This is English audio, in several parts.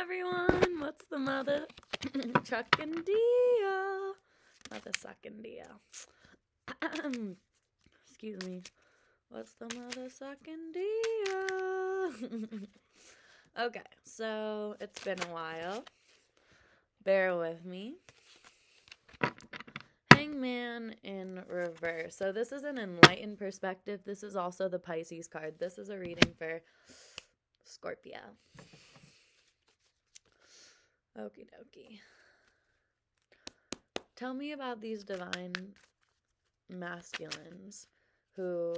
everyone. What's the mother trucking deal? Mother sucking deal. Excuse me. What's the mother sucking deal? okay, so it's been a while. Bear with me. Hangman in reverse. So this is an enlightened perspective. This is also the Pisces card. This is a reading for Scorpio. Okie dokie. Tell me about these divine masculines who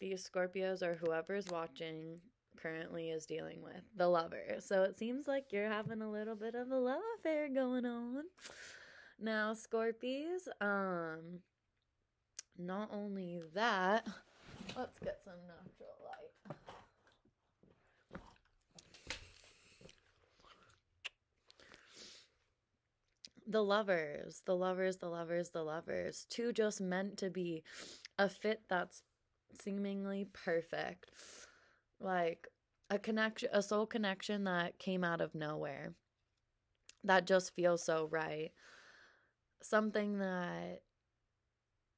these Scorpios or whoever's watching currently is dealing with the lover. So it seems like you're having a little bit of a love affair going on. Now, Scorpies, um, not only that, let's get some natural The lovers, the lovers, the lovers, the lovers. Two just meant to be a fit that's seemingly perfect. Like a connection, a soul connection that came out of nowhere. That just feels so right. Something that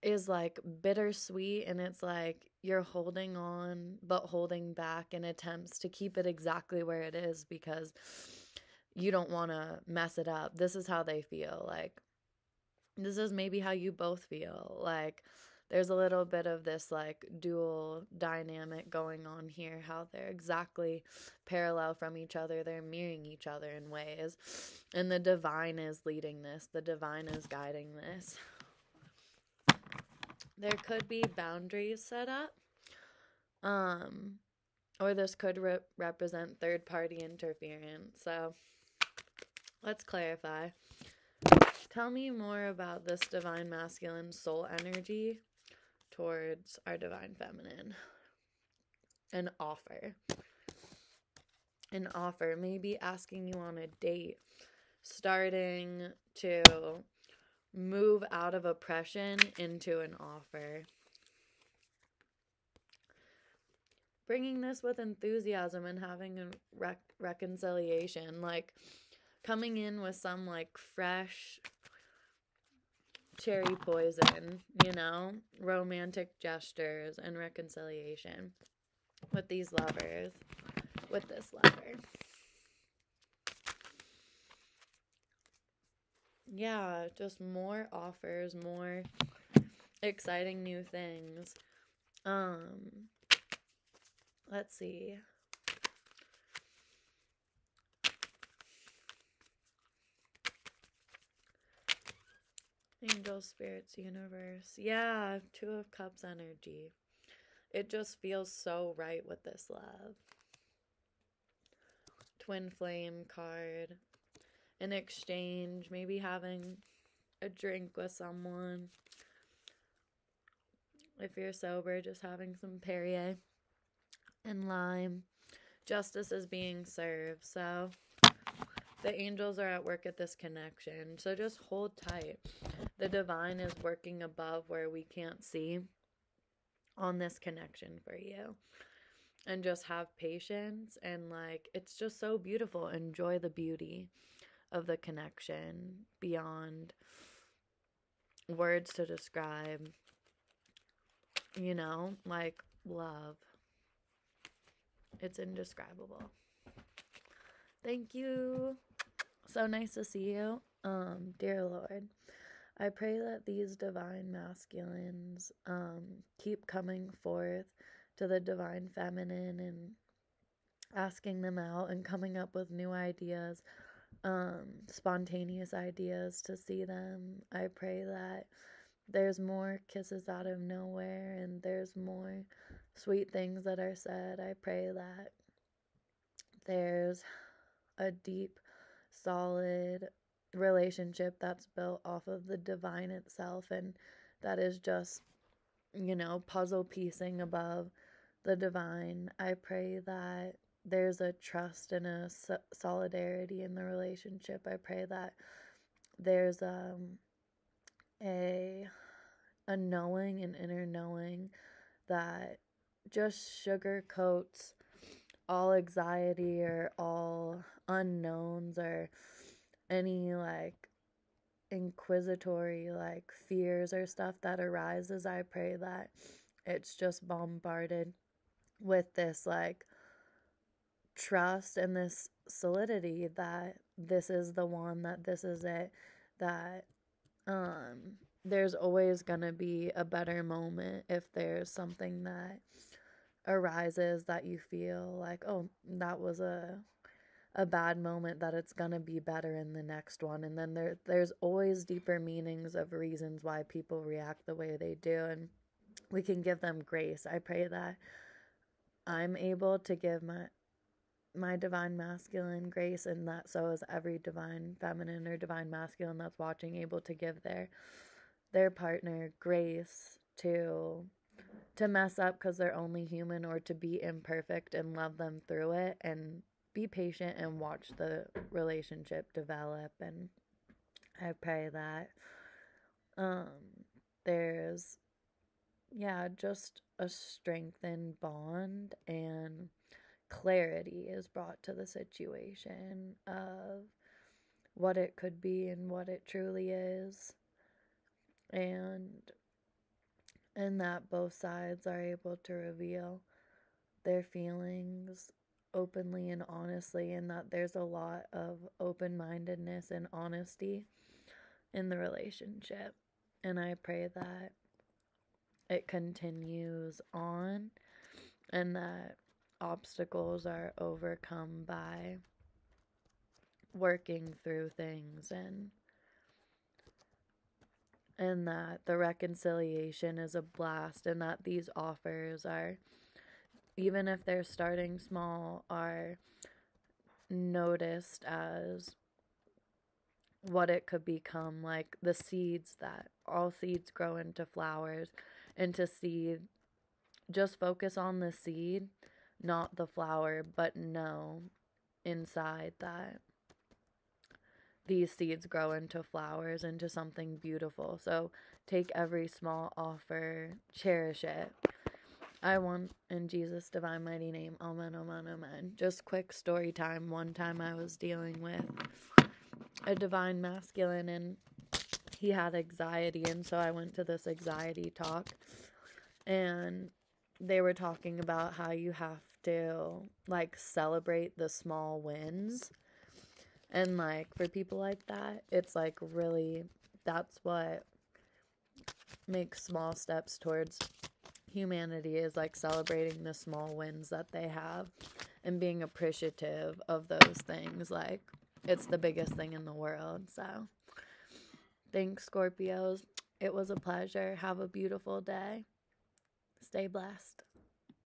is like bittersweet and it's like you're holding on but holding back in attempts to keep it exactly where it is because you don't want to mess it up. This is how they feel. Like, this is maybe how you both feel. Like, there's a little bit of this like dual dynamic going on here, how they're exactly parallel from each other, they're mirroring each other in ways. And the divine is leading this, the divine is guiding this. There could be boundaries set up. Um, or this could re- represent third party interference. So, Let's clarify. Tell me more about this divine masculine soul energy towards our divine feminine. An offer. An offer. Maybe asking you on a date. Starting to move out of oppression into an offer. Bringing this with enthusiasm and having a rec- reconciliation. Like, coming in with some like fresh cherry poison, you know, romantic gestures and reconciliation with these lovers, with this lover. Yeah, just more offers, more exciting new things. Um let's see. Angel Spirits Universe. Yeah, Two of Cups energy. It just feels so right with this love. Twin Flame card. An exchange, maybe having a drink with someone. If you're sober, just having some Perrier and lime. Justice is being served. So the angels are at work at this connection. So just hold tight. The divine is working above where we can't see on this connection for you. And just have patience and like it's just so beautiful. Enjoy the beauty of the connection beyond words to describe. You know, like love. It's indescribable. Thank you. So nice to see you. Um, dear Lord, I pray that these divine masculines um, keep coming forth to the divine feminine and asking them out and coming up with new ideas, um, spontaneous ideas to see them. I pray that there's more kisses out of nowhere and there's more sweet things that are said. I pray that there's a deep solid relationship that's built off of the divine itself and that is just you know puzzle piecing above the divine. I pray that there's a trust and a solidarity in the relationship. I pray that there's um a a knowing and inner knowing that just sugarcoats all anxiety or all unknowns or any like inquisitory like fears or stuff that arises, I pray that it's just bombarded with this like trust and this solidity that this is the one that this is it that um there's always going to be a better moment if there's something that arises that you feel like oh that was a a bad moment that it's going to be better in the next one and then there there's always deeper meanings of reasons why people react the way they do and we can give them grace. I pray that i'm able to give my my divine masculine grace and that so is every divine feminine or divine masculine that's watching able to give their their partner grace to to mess up because they're only human or to be imperfect and love them through it and be patient and watch the relationship develop and i pray that um there's yeah just a strengthened bond and clarity is brought to the situation of what it could be and what it truly is. And and that both sides are able to reveal their feelings openly and honestly and that there's a lot of open-mindedness and honesty in the relationship. And i pray that it continues on and that obstacles are overcome by working through things and and that the reconciliation is a blast and that these offers are even if they're starting small are noticed as what it could become like the seeds that all seeds grow into flowers into seed. Just focus on the seed not the flower, but know inside that these seeds grow into flowers, into something beautiful. So take every small offer, cherish it. I want in Jesus' divine mighty name. Amen, amen, amen. Just quick story time. One time I was dealing with a divine masculine and he had anxiety, and so I went to this anxiety talk and they were talking about how you have to like celebrate the small wins. And like for people like that, it's like really that's what makes small steps towards humanity is like celebrating the small wins that they have and being appreciative of those things. Like it's the biggest thing in the world. So thanks, Scorpios. It was a pleasure. Have a beautiful day. Stay blessed.